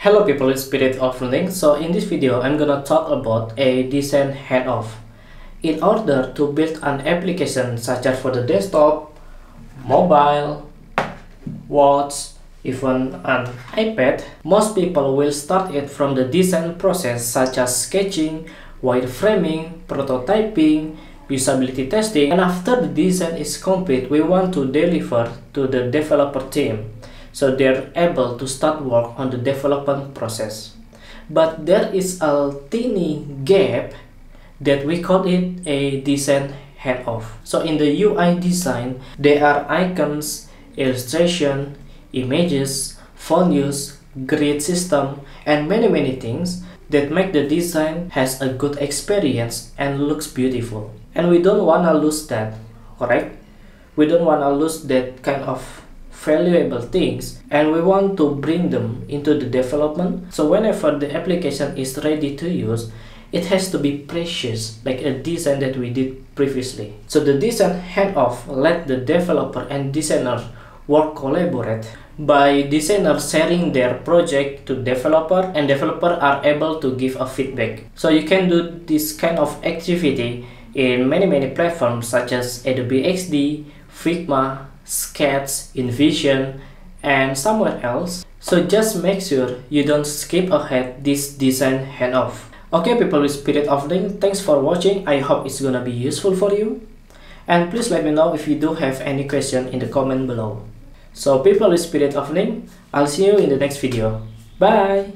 Hello people, it's Spirit of Learning. So in this video, I'm gonna talk about a design handoff. In order to build an application such as for the desktop, mobile, watch, even an iPad, most people will start it from the design process such as sketching, wireframing, prototyping, usability testing, and after the design is complete, we want to deliver to the developer team so they're able to start work on the development process. But there is a teeny gap that we call it a design handoff. So in the UI design, there are icons, illustration, images, font use, grid system, and many many things that make the design has a good experience and looks beautiful. And we don't wanna lose that, correct? We don't wanna lose that kind of valuable things and we want to bring them into the development. So whenever the application is ready to use it has to be precious like a design that we did previously. So the design handoff let the developer and designer work collaborate. By designer sharing their project to developer and developer are able to give a feedback. So you can do this kind of activity in many many platforms such as adobe xd figma Sketch, InVision, and somewhere else. So just make sure you don't skip ahead this design handoff. Okay people with Spirit of Learning, thanks for watching. I hope it's gonna be useful for you. And please let me know if you do have any question in the comment below. So people with Spirit of Learning, I'll see you in the next video. Bye!